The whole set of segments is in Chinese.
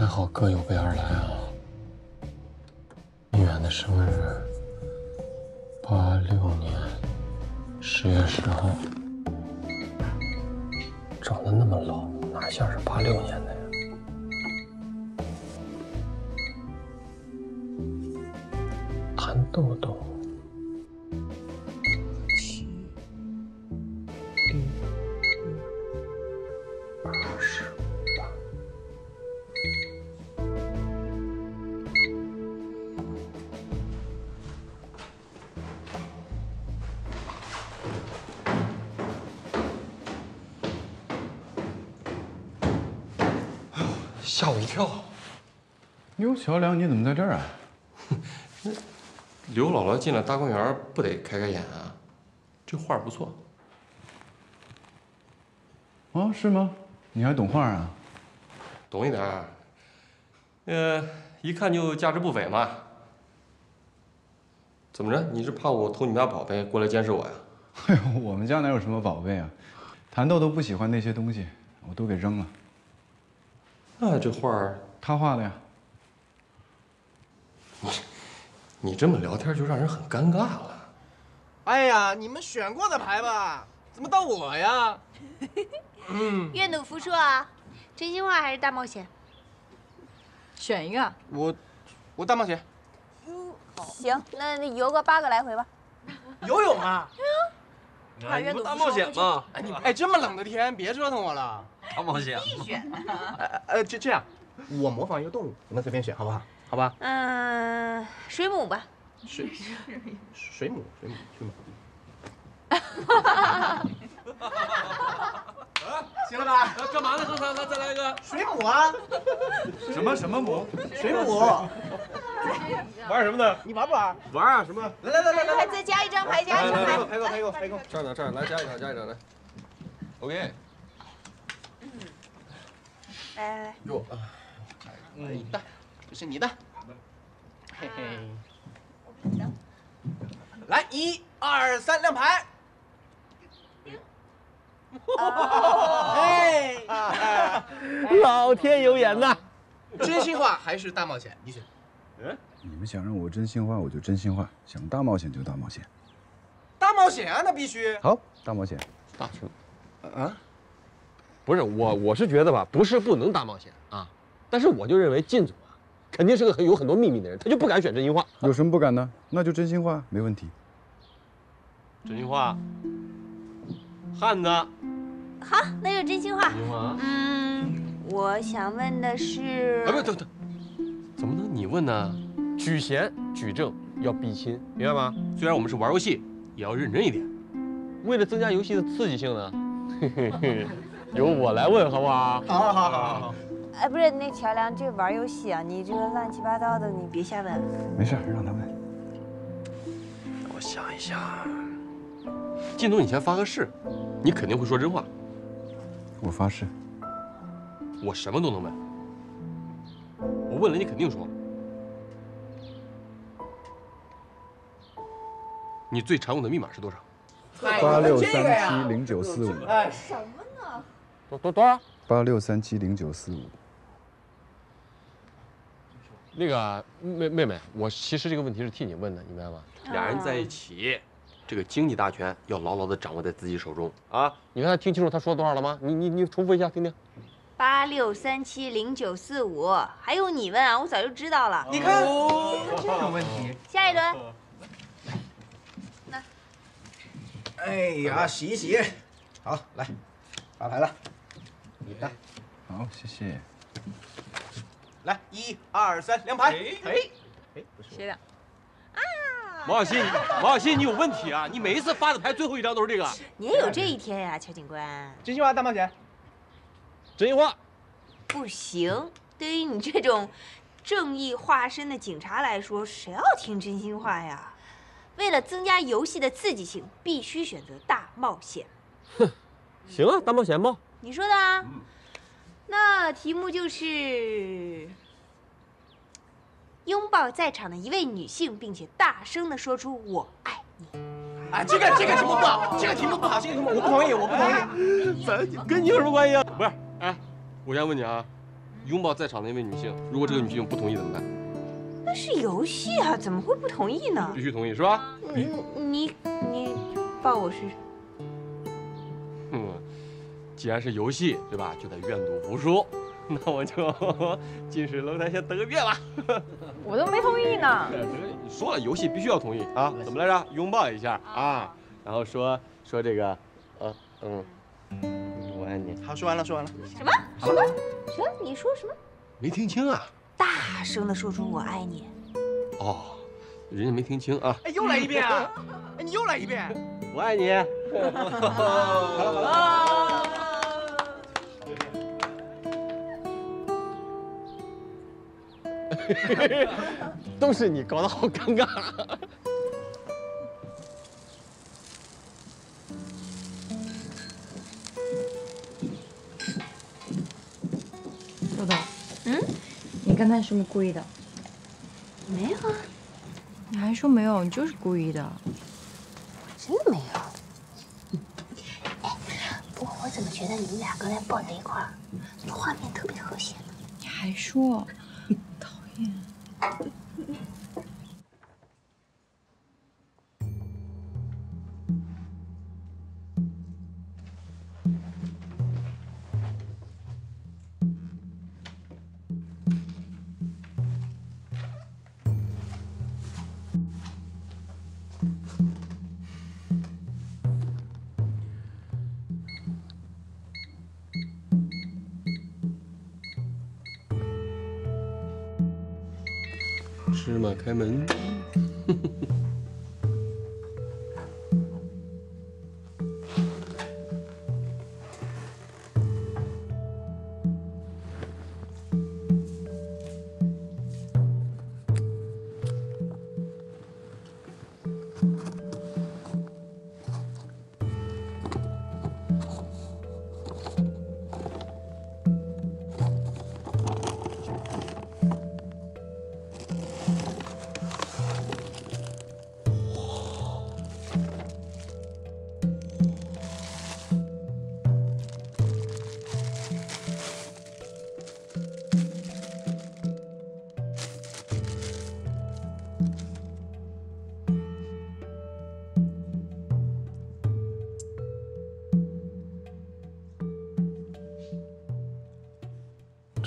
还好各有备而来啊！一远的生日，八六年十月十号，长得那么老，哪像是八六年的呀？谭豆豆，吓我一跳！哟，小梁，你怎么在这儿啊？刘姥姥进了大观园，不得开开眼啊？这画不错。啊，是吗？你还懂画啊？懂一点儿。呃，一看就价值不菲嘛。怎么着？你是怕我偷你们家宝贝过来监视我呀？哎呦，我们家哪有什么宝贝啊？谭豆豆不喜欢那些东西，我都给扔了。那这画儿，他画的呀。你这么聊天就让人很尴尬了。哎呀，你们选过的牌吧？怎么到我呀？嗯，愿赌服输啊！真心话还是大冒险？选一个。我，我大冒险。行，那那游个八个来回吧。游泳啊？对啊。你不大冒险吗？哎，你哎，这么冷的天，别折腾我了。大冒险。必选。呃呃，就这样，我模仿一个动物，你们随便选，好不好？好吧。嗯，水母吧。水 水母，水母，水母。行了吧？干嘛呢？刚才来再来一个水母啊！什么什么母？水母。玩什么呢？你玩不玩？玩啊！什么？来来来来来，还再加一张牌，加一张牌。拍够拍够拍够。这儿呢，这儿来加一张，加一张来。OK。来来来。哟啊！你的，这是你的。嘿嘿。来，一二三，亮牌。哎，老天有眼呐！真心话还是大冒险？你选。嗯？你们想让我真心话，我就真心话；想大冒险就大冒险。大冒险啊，那必须。好，大冒险。大成。啊？不是我，我是觉得吧，不是不能大冒险啊，但是我就认为靳总啊，肯定是个很有很多秘密的人，他就不敢选真心话。有什么不敢呢？那就真心话，没问题。真心话。汉子。好，那就真心话。真心话。嗯，我想问的是。啊，不，等等，怎么能你问呢？举贤举正要避亲，明白吗？虽然我们是玩游戏，也要认真一点。为了增加游戏的刺激性呢，嘿嘿嘿，由我来问，好不好？好，好，好，好，好。哎，不是，那乔梁，这玩游戏啊，你这个乱七八糟的，你别瞎问。没事，让他问。我想一想。靳东，你先发个誓，你肯定会说真话。我发誓。我什么都能问。我问了，你肯定说。你最常用的密码是多少？八六三七零九四五。哎，什么呢？多多多少？八六三七零九四五。那个妹妹妹，我其实这个问题是替你问的，你明白吗？俩人在一起，这个经济大权要牢牢的掌握在自己手中啊！你看他听清楚他说多少了吗？你你你重复一下听听。八六三七零九四五，还用你问啊？我早就知道了。你看，这种问题。下一轮。那。哎呀，洗一洗。好，来，发牌了。你的。好，谢谢。来，一二三，亮牌。哎，哎，谁的？啊！王小新，王小新，你有问题啊！你每一次发的牌最后一张都是这个。你也有这一天呀，乔警官。真心话大冒险。真心话。不行，对于你这种正义化身的警察来说，谁要听真心话呀？为了增加游戏的刺激性，必须选择大冒险。哼，行啊，大冒险吧。你说的啊。那题目就是拥抱在场的一位女性，并且大声的说出“我爱你”。啊，这个这个题目不好，这个题目不好，这个题目我不同意，我不同意。咱跟你有什么关系啊？不是，哎，我先问你啊，拥抱在场的那位女性。如果这个女性不同意怎么办？那是游戏啊，怎么会不同意呢？必须同意是吧？你你你抱我试试。嗯，既然是游戏，对吧？就得愿赌服输。那我就 近水楼台先得个便吧。我都没同意呢。你说了，游戏必须要同意啊？怎么来着？拥抱一下啊，然后说说这个，呃嗯，我爱你。好，说完了，说完了。什么？什么？什么？你说什么？没听清啊？大声的说出我爱你。哦，人家没听清啊。哎，又来一遍啊！哎，你又来一遍。我爱你。好了好了。都是你，搞得好尴尬。刚才是不是故意的？没有啊。你还说没有？你就是故意的。真的没有。哎，不过我怎么觉得你们俩刚才抱在一块儿，画面特别和谐呢？你还说。芝麻开门。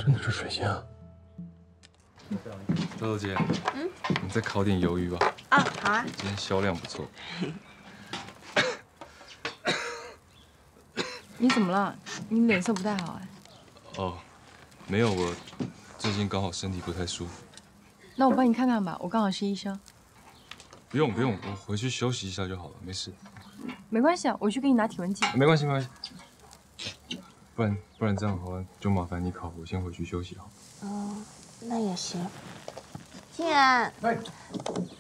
真的是水仙啊！豆豆姐，嗯，你再烤点鱿鱼吧。啊，好啊。今天销量不错。你怎么了？你脸色不太好哎。哦，没有，我最近刚好身体不太舒服。那我帮你看看吧，我刚好是医生。不用不用，我回去休息一下就好了，没事。没关系啊，我去给你拿体温计。没关系没关系。不然不然这样的话，就麻烦你考，我先回去休息好。哦，那也行。静安，哎，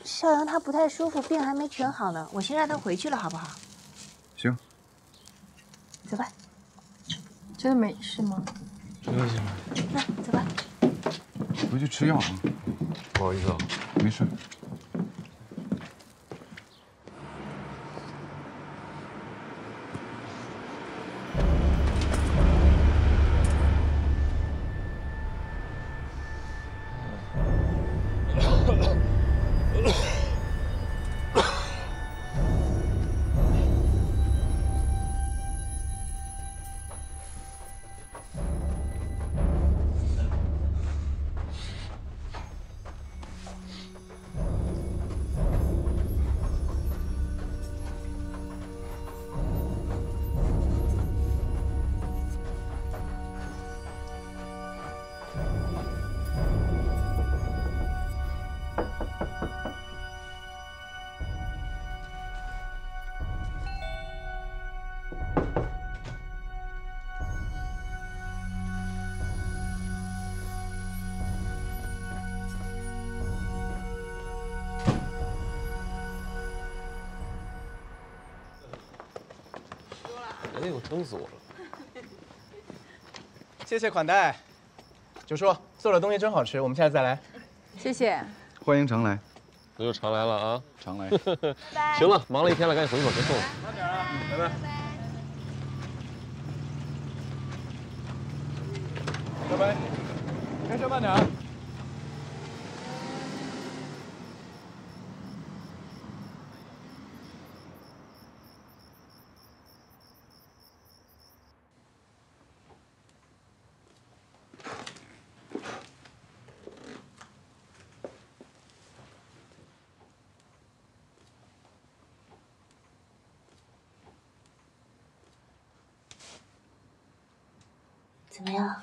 少阳他不太舒服，病还没全好呢，我先让他回去了，好不好？行。走吧。真的没事吗？没关系。那走吧。回去吃药啊。不好意思啊，没事。哎呦，撑死我了！谢谢款待，九叔做的东西真好吃，我们下次再来。谢谢，欢迎常来，那就常来了啊，常来。行了，忙了一天了，赶紧回去吧，别送了。慢点啊，拜拜。拜拜。开车慢点。怎么样？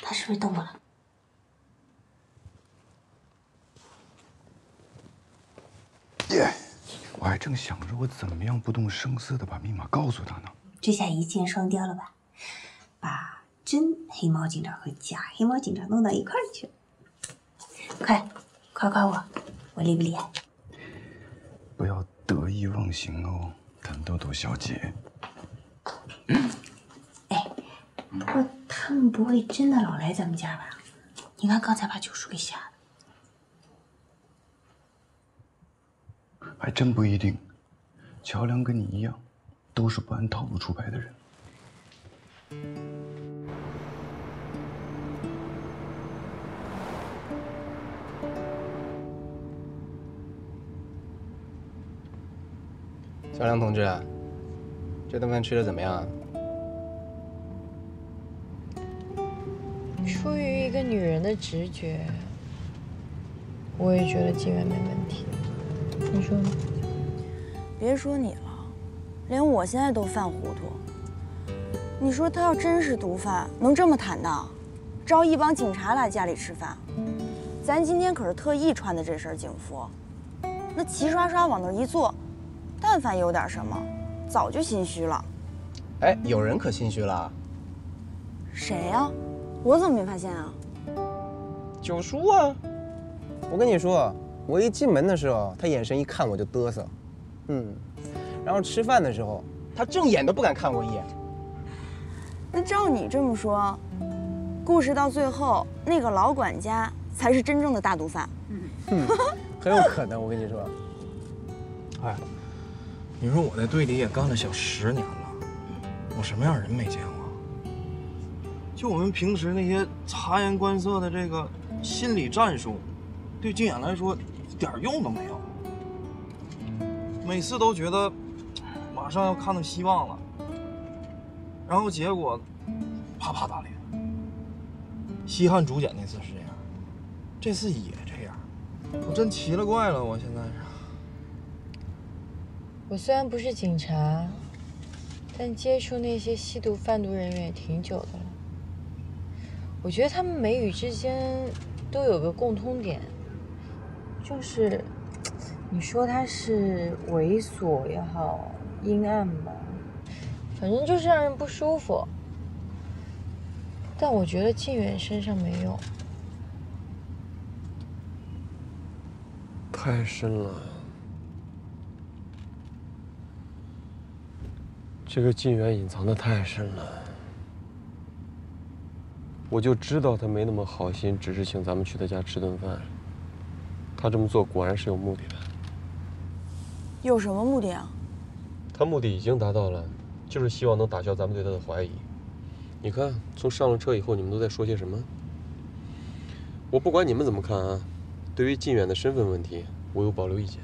他是不是动我了？耶！我还正想着我怎么样不动声色的把密码告诉他呢。这下一箭双雕了吧？把真黑猫警长和假黑猫警长弄到一块儿去了。快，夸夸我，我厉不厉害？不要得意忘形哦，谭豆豆小姐。不过他们不会真的老来咱们家吧？你看刚才把九叔给吓的。还真不一定。乔梁跟你一样，都是不按套路出牌的人。乔梁同志，这顿饭吃的怎么样？出于一个女人的直觉，我也觉得静远没问题。你说呢？别说你了，连我现在都犯糊涂。你说他要真是毒贩，能这么坦荡，招一帮警察来家里吃饭？咱今天可是特意穿的这身警服，那齐刷刷往那一坐，但凡有点什么，早就心虚了。哎，有人可心虚了。谁呀？我怎么没发现啊？九叔啊！我跟你说，我一进门的时候，他眼神一看我就嘚瑟，嗯，然后吃饭的时候，他正眼都不敢看我一眼。那照你这么说，故事到最后，那个老管家才是真正的大毒贩。嗯，很有可能。我跟你说，哎，你说我在队里也干了小十年了，我什么样人没见过？就我们平时那些察言观色的这个心理战术，对静远来说一点用都没有。每次都觉得马上要看到希望了，然后结果啪啪打脸。西汉竹简那次是这样，这次也这样，我真奇了怪了。我现在是，我虽然不是警察，但接触那些吸毒贩毒人员也挺久的了。我觉得他们眉宇之间都有个共通点，就是你说他是猥琐也好，阴暗吧，反正就是让人不舒服。但我觉得靳远身上没有，太深了。这个靳远隐藏的太深了。我就知道他没那么好心，只是请咱们去他家吃顿饭。他这么做果然是有目的的。有什么目的啊？他目的已经达到了，就是希望能打消咱们对他的怀疑。你看，从上了车以后，你们都在说些什么？我不管你们怎么看啊，对于靳远的身份问题，我有保留意见。